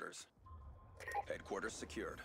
headquarters. Headquarters secured.